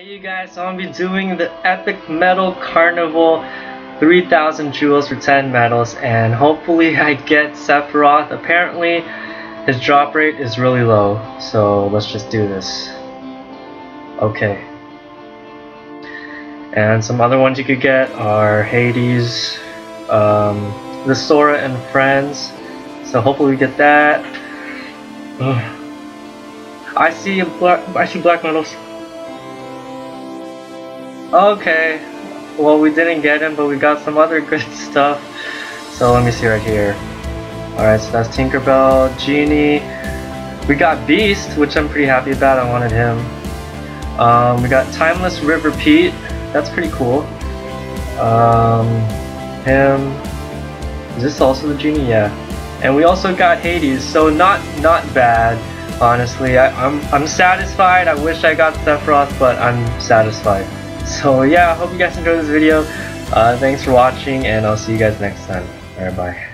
Hey you guys, so I'm gonna be doing the Epic Medal Carnival 3000 jewels for 10 medals and hopefully I get Sephiroth. Apparently his drop rate is really low, so let's just do this. Okay. And some other ones you could get are Hades, um, the Sora and Friends. So hopefully we get that. Ugh. I see. I see black medals. Okay. Well, we didn't get him, but we got some other good stuff. So let me see right here. Alright, so that's Tinkerbell, Genie. We got Beast, which I'm pretty happy about. I wanted him. Um, we got Timeless River Pete. That's pretty cool. Um, him. Is this also the Genie? Yeah. And we also got Hades, so not not bad. Honestly, I, I'm I'm satisfied. I wish I got Sephiroth, but I'm satisfied. So yeah, I hope you guys enjoyed this video. Uh, thanks for watching, and I'll see you guys next time. Alright, bye.